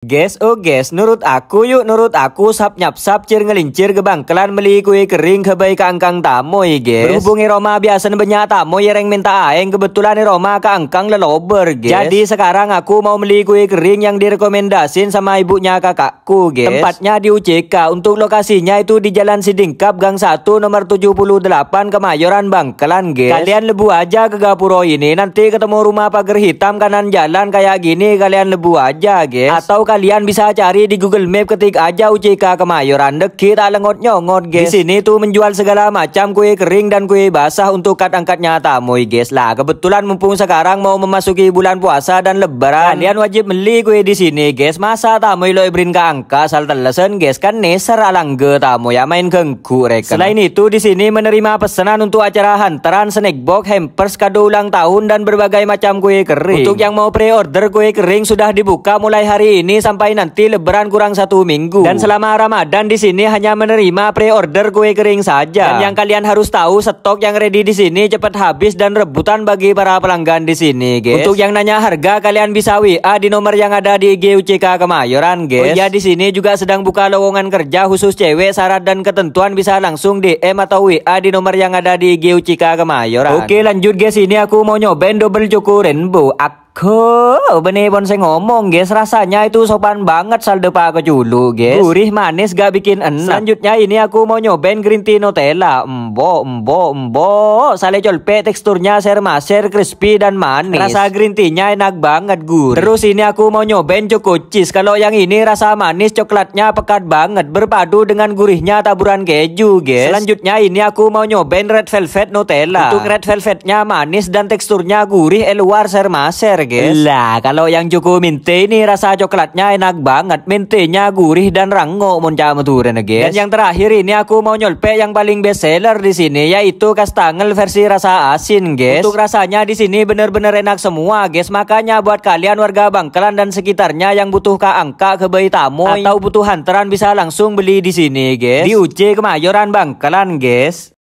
Guys, oh guys, nurut aku yuk, nurut aku sap nyap sap cir ngelincir ke bangkelan beli kue kering ke bayi angkang tamoy guys. Berhubungi Roma biasa banyak tamoy yang minta aeng kebetulan Roma ke angkang lelober guys. Jadi sekarang aku mau beli kue kering yang direkomendasin sama ibunya kakakku guys. Tempatnya di UCK, untuk lokasinya itu di Jalan Sidingkap Gang 1 nomor 78 Kemayoran Bangkelan guys. Kalian lebu aja ke Gapuro ini, nanti ketemu rumah pagar hitam kanan jalan kayak gini kalian lebu aja guys. Atau kalian bisa cari di Google Map ketik aja UCK Kemayoran deket tak lengot nyongot guys. Di sini tuh menjual segala macam kue kering dan kue basah untuk kat angkatnya tamu guys lah. Kebetulan mumpung sekarang mau memasuki bulan puasa dan lebaran, kalian wajib beli kue di sini guys. Masa tamu lo ibrin ke angka sal telesen guys kan neser alangge tamu ya main genggu reka. Selain itu di sini menerima pesanan untuk acara hantaran snack box, hampers kado ulang tahun dan berbagai macam kue kering. Untuk yang mau pre-order kue kering sudah dibuka mulai hari ini sampai nanti lebaran kurang satu minggu. Dan selama Ramadan di sini hanya menerima pre-order kue kering saja. Dan yang kalian harus tahu stok yang ready di sini cepat habis dan rebutan bagi para pelanggan di sini, guys. Untuk yang nanya harga kalian bisa WA di nomor yang ada di IG UCK Kemayoran, guys. Oh ya di sini juga sedang buka lowongan kerja khusus cewek. Syarat dan ketentuan bisa langsung DM atau WA di nomor yang ada di IG UCK Kemayoran. Oke, lanjut guys. Ini aku mau nyobain double choco rainbow. Aku Ko, benih saya ngomong guys, rasanya itu sopan banget saldo pak keculu guys. Gurih manis gak bikin enak. Selanjutnya ini aku mau nyobain green tea Nutella. Embo, embo, embo. Sale colpe teksturnya ser maser, crispy dan manis. Rasa green tea-nya enak banget gurih. Terus ini aku mau nyobain choco cheese. Kalau yang ini rasa manis, coklatnya pekat banget. Berpadu dengan gurihnya taburan keju guys. Selanjutnya ini aku mau nyobain red velvet Nutella. Untuk red velvetnya manis dan teksturnya gurih, luar ser maser guys. Lah, kalau yang cukup Minte ini rasa coklatnya enak banget. Mintenya gurih dan rango muncah muturen guys. Dan yang terakhir ini aku mau nyolpe yang paling best seller di sini yaitu kastangel versi rasa asin guys. Untuk rasanya di sini bener-bener enak semua guys. Makanya buat kalian warga Bangkalan dan sekitarnya yang butuh ke angka ke bayi tamu atau butuh hantaran bisa langsung beli di sini guys. Di UC Kemayoran Bangkalan guys.